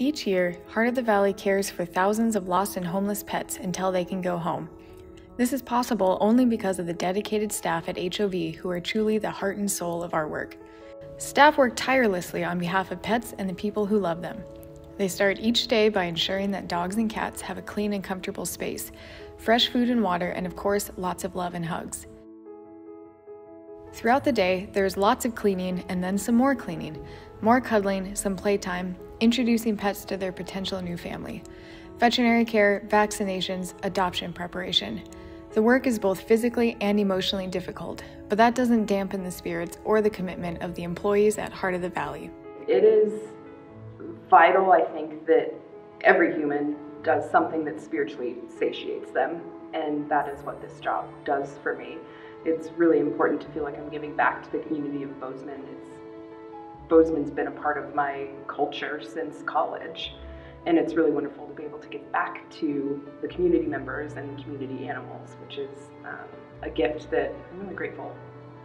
Each year, Heart of the Valley cares for thousands of lost and homeless pets until they can go home. This is possible only because of the dedicated staff at HOV who are truly the heart and soul of our work. Staff work tirelessly on behalf of pets and the people who love them. They start each day by ensuring that dogs and cats have a clean and comfortable space, fresh food and water, and of course, lots of love and hugs. Throughout the day, there's lots of cleaning and then some more cleaning, more cuddling, some playtime, introducing pets to their potential new family, veterinary care, vaccinations, adoption preparation. The work is both physically and emotionally difficult, but that doesn't dampen the spirits or the commitment of the employees at Heart of the Valley. It is vital, I think, that every human does something that spiritually satiates them, and that is what this job does for me. It's really important to feel like I'm giving back to the community of Bozeman. It's Bozeman's been a part of my culture since college. And it's really wonderful to be able to give back to the community members and community animals, which is um, a gift that I'm really grateful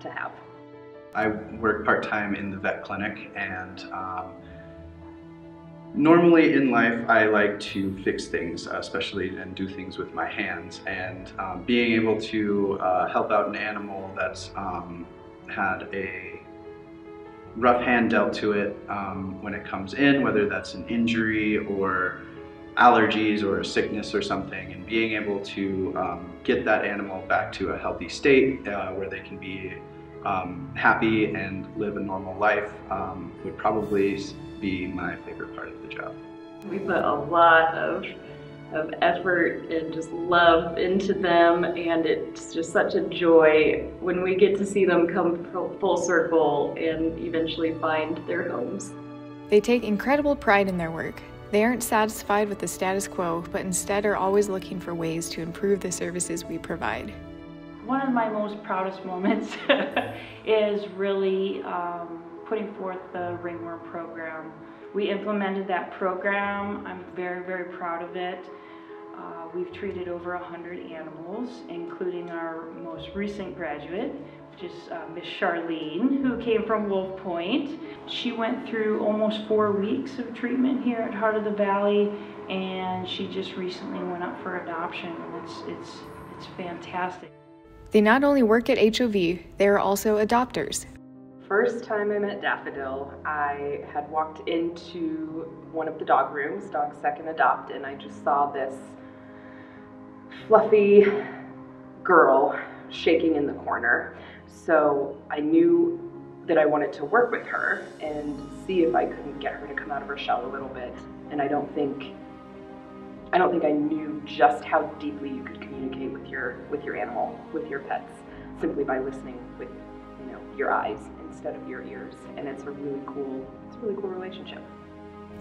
to have. I work part time in the vet clinic, and um, normally in life I like to fix things, especially and do things with my hands. And um, being able to uh, help out an animal that's um, had a rough hand dealt to it um, when it comes in, whether that's an injury or allergies or a sickness or something, and being able to um, get that animal back to a healthy state uh, where they can be um, happy and live a normal life um, would probably be my favorite part of the job. We put a lot of of effort and just love into them and it's just such a joy when we get to see them come full circle and eventually find their homes. They take incredible pride in their work. They aren't satisfied with the status quo, but instead are always looking for ways to improve the services we provide. One of my most proudest moments is really um, putting forth the ringworm program. We implemented that program. I'm very, very proud of it. Uh, we've treated over 100 animals, including our most recent graduate, which is uh, Miss Charlene, who came from Wolf Point. She went through almost four weeks of treatment here at Heart of the Valley, and she just recently went up for adoption, and it's, it's, it's fantastic. They not only work at HOV, they are also adopters. First time I met Daffodil, I had walked into one of the dog rooms, Dog Second Adopt, and I just saw this fluffy girl shaking in the corner. So I knew that I wanted to work with her and see if I couldn't get her to come out of her shell a little bit. And I don't think I don't think I knew just how deeply you could communicate with your with your animal, with your pets, simply by listening with you know your eyes instead of your ears. And it's a really cool it's a really cool relationship.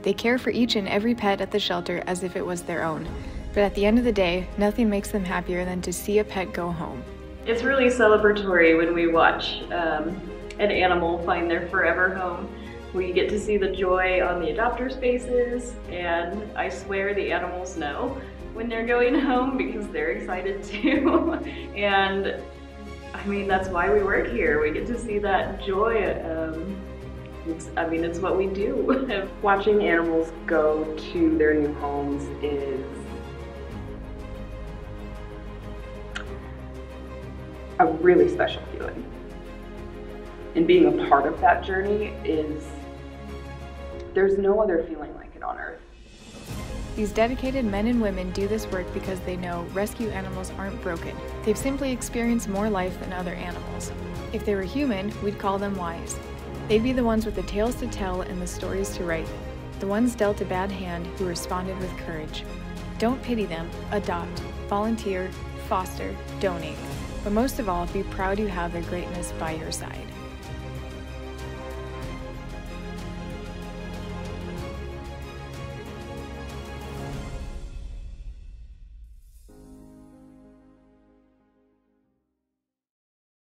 They care for each and every pet at the shelter as if it was their own. But at the end of the day, nothing makes them happier than to see a pet go home. It's really celebratory when we watch um, an animal find their forever home. We get to see the joy on the adopters' faces, and I swear the animals know when they're going home because they're excited too. and I mean, that's why we work here. We get to see that joy. Um, I mean, it's what we do. Watching animals go to their new homes is a really special feeling. And being a part of that journey is, there's no other feeling like it on earth. These dedicated men and women do this work because they know rescue animals aren't broken. They've simply experienced more life than other animals. If they were human, we'd call them wise. They'd be the ones with the tales to tell and the stories to write, the ones dealt a bad hand who responded with courage. Don't pity them, adopt, volunteer, foster, donate but most of all, be proud you have their greatness by your side.